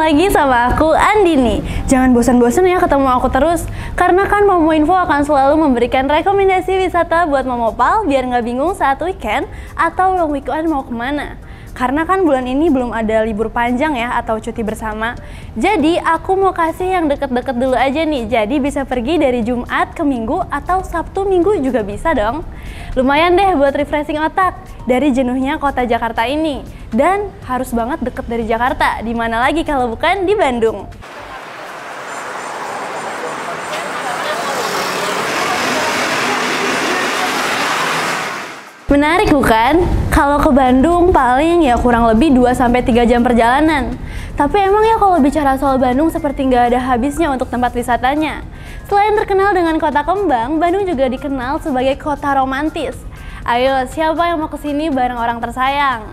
lagi sama aku Andini. Jangan bosan-bosan ya ketemu aku terus, karena kan Momo Info akan selalu memberikan rekomendasi wisata buat Momopal biar nggak bingung saat weekend atau long weekend mau ke mana. Karena kan bulan ini belum ada libur panjang ya atau cuti bersama. Jadi aku mau kasih yang deket-deket dulu aja nih. Jadi bisa pergi dari Jumat ke Minggu atau Sabtu Minggu juga bisa dong. Lumayan deh buat refreshing otak dari jenuhnya kota Jakarta ini. Dan harus banget deket dari Jakarta. Di mana lagi kalau bukan di Bandung. Menarik bukan? Kalau ke Bandung paling ya kurang lebih 2-3 jam perjalanan. Tapi emang ya kalau bicara soal Bandung seperti nggak ada habisnya untuk tempat wisatanya. Selain terkenal dengan kota kembang, Bandung juga dikenal sebagai kota romantis. Ayo, siapa yang mau ke sini bareng orang tersayang?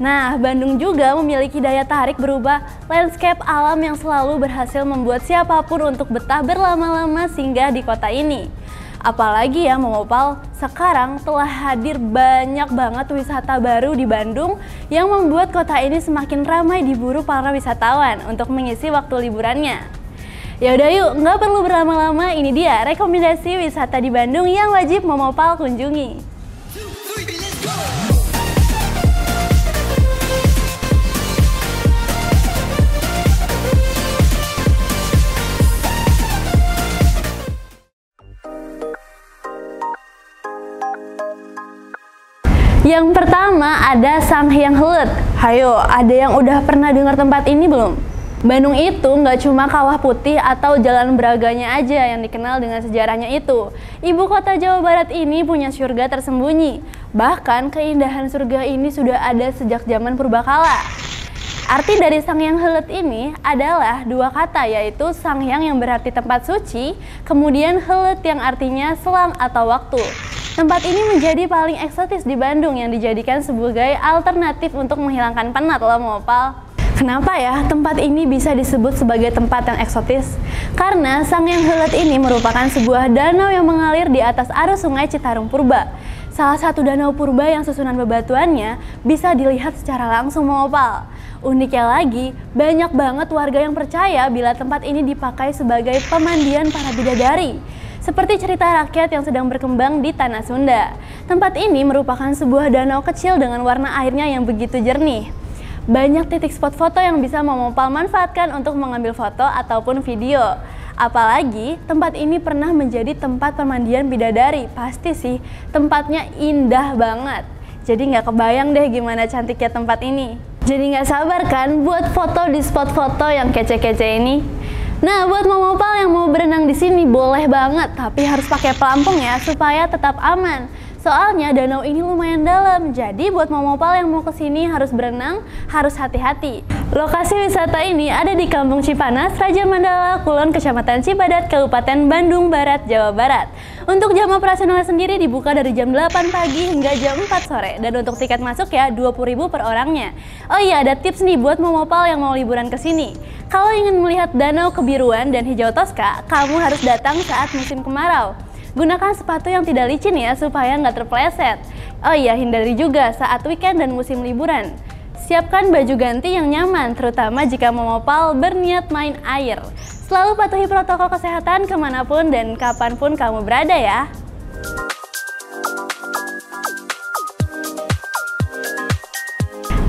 Nah, Bandung juga memiliki daya tarik berupa landscape alam yang selalu berhasil membuat siapa pun untuk betah berlama-lama singgah di kota ini. Apalagi ya Momopal, sekarang telah hadir banyak banget wisata baru di Bandung yang membuat kota ini semakin ramai diburu para wisatawan untuk mengisi waktu liburannya. Ya udah yuk, nggak perlu berlama-lama, ini dia rekomendasi wisata di Bandung yang wajib Momopal kunjungi. Yang pertama ada Sanghyang Helut. Hayo, ada yang udah pernah dengar tempat ini belum? Bandung itu nggak cuma kawah putih atau jalan beraganya aja yang dikenal dengan sejarahnya itu. Ibu kota Jawa Barat ini punya surga tersembunyi. Bahkan keindahan surga ini sudah ada sejak zaman purbakala. Arti dari Sangyang Helut ini adalah dua kata yaitu Sangyang yang berarti tempat suci, kemudian Helut yang artinya selang atau waktu. Tempat ini menjadi paling eksotis di Bandung yang dijadikan sebagai alternatif untuk menghilangkan penat loh Mopal. Kenapa ya tempat ini bisa disebut sebagai tempat yang eksotis? Karena Sangyang Helut ini merupakan sebuah danau yang mengalir di atas arus sungai Citarum Purba. Salah satu danau purba yang susunan bebatuannya bisa dilihat secara langsung Mopal. Uniknya lagi, banyak banget warga yang percaya bila tempat ini dipakai sebagai pemandian para bidadari seperti cerita rakyat yang sedang berkembang di Tanah Sunda. Tempat ini merupakan sebuah danau kecil dengan warna airnya yang begitu jernih. Banyak titik spot foto yang bisa Momopal manfaatkan untuk mengambil foto ataupun video. Apalagi tempat ini pernah menjadi tempat pemandian bidadari. Pasti sih tempatnya indah banget. Jadi nggak kebayang deh gimana cantiknya tempat ini. Jadi nggak sabar kan buat foto di spot foto yang kece-kece ini? Nah, buat momopal yang mau berenang di sini boleh banget, tapi harus pakai pelampung ya supaya tetap aman. Soalnya danau ini lumayan dalam, jadi buat momopal yang mau ke sini harus berenang, harus hati-hati. Lokasi wisata ini ada di Kampung Cipanas, Raja Mandala, Kulon, Kecamatan Cipadat, Kabupaten Bandung Barat, Jawa Barat. Untuk jam operasional sendiri dibuka dari jam 8 pagi hingga jam 4 sore, dan untuk tiket masuk ya 20.000 per orangnya. Oh iya, ada tips nih buat momopal yang mau liburan ke sini. Kalau ingin melihat danau kebiruan dan hijau toska, kamu harus datang saat musim kemarau. Gunakan sepatu yang tidak licin ya supaya nggak terpleset. Oh iya, hindari juga saat weekend dan musim liburan. Siapkan baju ganti yang nyaman, terutama jika memopal berniat main air. Selalu patuhi protokol kesehatan ke mana pun dan kapan pun kamu berada ya.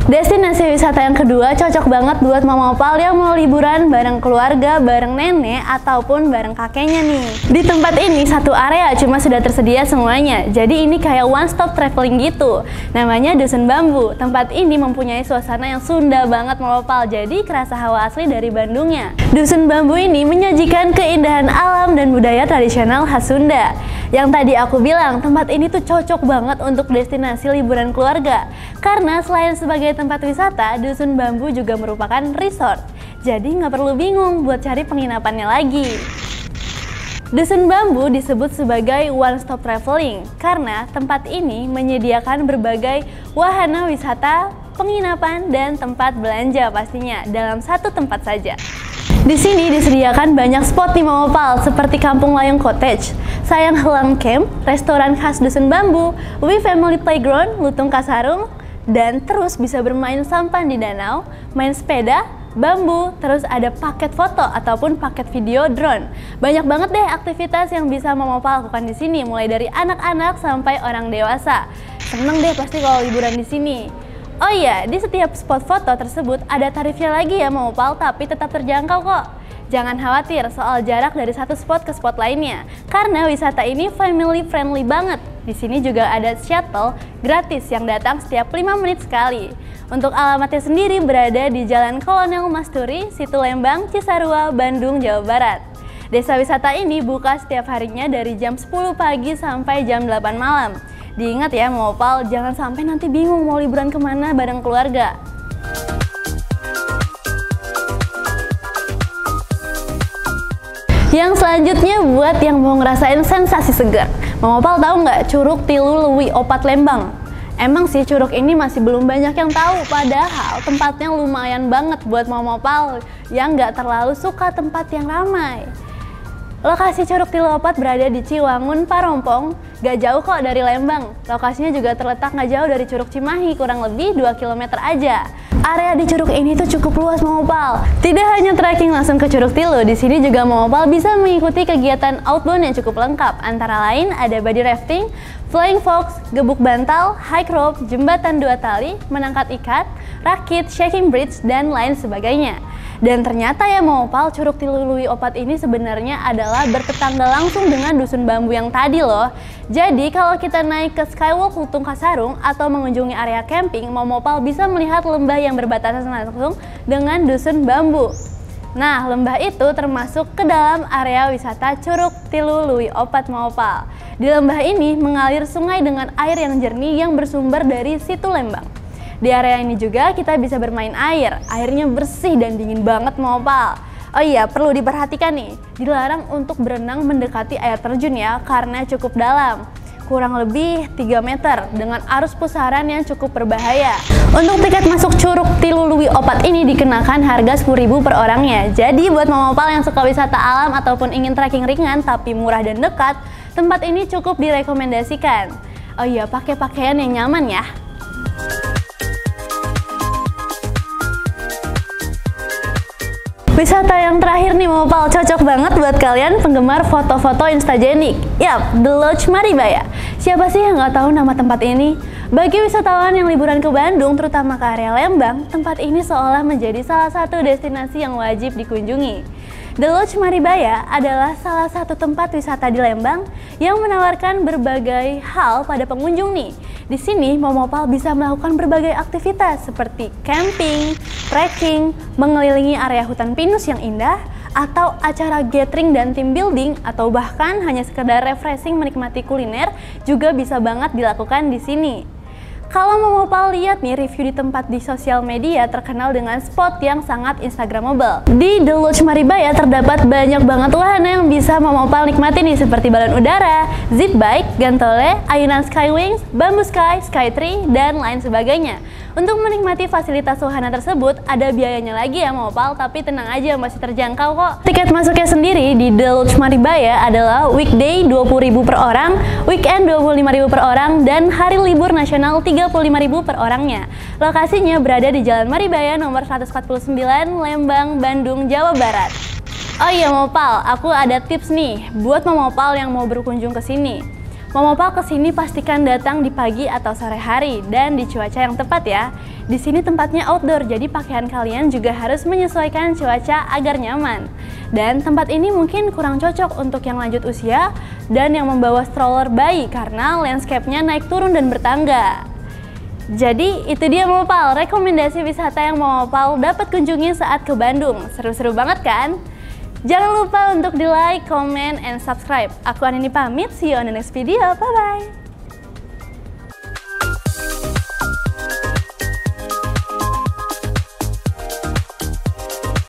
Destinasi wisata yang kedua cocok banget buat mama opal yang mau liburan bareng keluarga, bareng nenek, ataupun bareng kakeknya nih. Di tempat ini satu area cuma sudah tersedia semuanya, jadi ini kayak one stop traveling gitu. Namanya Dusun Bambu. Tempat ini mempunyai suasana yang Sunda banget mama opal, jadi kerasa hawa asli dari Bandungnya. Dusun Bambu ini menyajikan keindahan alam dan budaya tradisional khas Sunda. Yang tadi aku bilang, tempat ini tuh cocok banget untuk destinasi liburan keluarga. Karena selain sebagai tempat wisata, Dusun Bambu juga merupakan resort. Jadi nggak perlu bingung buat cari penginapannya lagi. Dusun Bambu disebut sebagai one stop traveling karena tempat ini menyediakan berbagai wahana wisata, penginapan, dan tempat belanja pastinya dalam satu tempat saja. Di sini disediakan banyak spot di Momopal seperti Kampung Layung Cottage, Sayang Helang Camp, restoran khas Dusun Bambu, We Family Playground, Lutung Kasarung, dan terus bisa bermain sampan di danau, main sepeda, bambu, terus ada paket foto ataupun paket video drone. Banyak banget deh aktivitas yang bisa Momopal lakukan di sini, mulai dari anak-anak sampai orang dewasa. Seneng deh pasti kalau liburan di sini. Oh iya, di setiap spot foto tersebut ada tarifnya lagi ya Momopal, tapi tetap terjangkau kok. Jangan khawatir soal jarak dari satu spot ke spot lainnya, karena wisata ini family friendly banget. Di sini juga ada shuttle gratis yang datang setiap 5 menit sekali. Untuk alamatnya sendiri berada di Jalan Kolonel Masturi, Situ Lembang, Cisarua, Bandung, Jawa Barat. Desa wisata ini buka setiap harinya dari jam 10 pagi sampai jam 8 malam. Diingat ya, Mopal, jangan sampai nanti bingung mau liburan ke mana bareng keluarga. Yang selanjutnya buat yang mau ngerasain sensasi segar. Mama Pal tahu nggak Curug Tilu Lewi Opat Lembang? Emang sih curug ini masih belum banyak yang tahu, padahal tempatnya lumayan banget buat Mama Pal yang nggak terlalu suka tempat yang ramai. Lokasi Curug Tilu Opat berada di Ciwangun, Parompong, gak jauh kok dari Lembang. Lokasinya juga terletak gak jauh dari Curug Cimahi, kurang lebih 2 km aja. Area di curug ini tuh cukup luas Momopal. Tidak hanya trekking langsung ke Curug Tilu, di sini juga Momopal bisa mengikuti kegiatan outbound yang cukup lengkap. Antara lain ada body rafting, flying fox, gebuk bantal, high rope, jembatan dua tali, menangkat ikat, rakit, shaking bridge, dan lain sebagainya. Dan ternyata ya Momopal, Curug Tilului Opat ini sebenarnya adalah bertetangga langsung dengan dusun bambu yang tadi loh. Jadi kalau kita naik ke Skywalk Lutung Kasarung atau mengunjungi area camping, Momopal bisa melihat lembah yang berbatasan langsung dengan dusun bambu. Nah, lembah itu termasuk ke dalam area wisata Curug Tilului Opat Momopal. Di lembah ini mengalir sungai dengan air yang jernih yang bersumber dari situ Lembang. Di area ini juga kita bisa bermain air. Airnya bersih dan dingin banget Mopal. Oh iya, perlu diperhatikan nih, dilarang untuk berenang mendekati air terjun ya, karena cukup dalam. Kurang lebih 3 meter dengan arus pusaran yang cukup berbahaya. Untuk tiket masuk Curug Tilului Opat ini dikenakan harga 10.000 per orangnya. Jadi buat Momopal yang suka wisata alam ataupun ingin trekking ringan tapi murah dan dekat, tempat ini cukup direkomendasikan. Oh iya, pakai pakaian yang nyaman ya. Wisata yang terakhir nih Mopal cocok banget buat kalian penggemar foto-foto instagenik. Yap, The Lodge Maribaya. Siapa sih yang nggak tahu nama tempat ini? Bagi wisatawan yang liburan ke Bandung, terutama ke area Lembang, tempat ini seolah menjadi salah satu destinasi yang wajib dikunjungi. The Lodge Maribaya adalah salah satu tempat wisata di Lembang yang menawarkan berbagai hal pada pengunjung nih. Di sini, Momopal bisa melakukan berbagai aktivitas seperti camping, trekking, mengelilingi area hutan pinus yang indah, atau acara gathering dan team building atau bahkan hanya sekedar refreshing menikmati kuliner juga bisa banget dilakukan di sini. Kalau mau Pal lihat nih review di tempat di sosial media terkenal dengan spot yang sangat instagramable. Di The Lodge Maribaya terdapat banyak banget wahana yang bisa Pal nikmati nih seperti balon udara, zip bike, gantole, ayunan skywings, bamboo sky, skytree, dan lain sebagainya. Untuk menikmati fasilitas wahana tersebut, ada biayanya lagi ya Mopal, tapi tenang aja masih terjangkau kok. Tiket masuknya sendiri di The Lodge Maribaya adalah weekday 20.000 per orang, weekend 25.000 per orang, dan hari libur nasional 3 35.000 per orangnya. Lokasinya berada di Jalan Maribaya nomor 149, Lembang, Bandung, Jawa Barat. Oh iya Momopal, aku ada tips nih buat Momopal yang mau berkunjung ke sini. Momopal ke sini pastikan datang di pagi atau sore hari dan di cuaca yang tepat ya. Di sini tempatnya outdoor, jadi pakaian kalian juga harus menyesuaikan cuaca agar nyaman. Dan tempat ini mungkin kurang cocok untuk yang lanjut usia dan yang membawa stroller bayi karena landscape-nya naik turun dan bertangga. Jadi itu dia Mopal, rekomendasi wisata yang Mopal dapat kunjungi saat ke Bandung. Seru-seru banget kan? Jangan lupa untuk di like, comment, and subscribe. Aku Anini pamit, see you on the next video, bye-bye!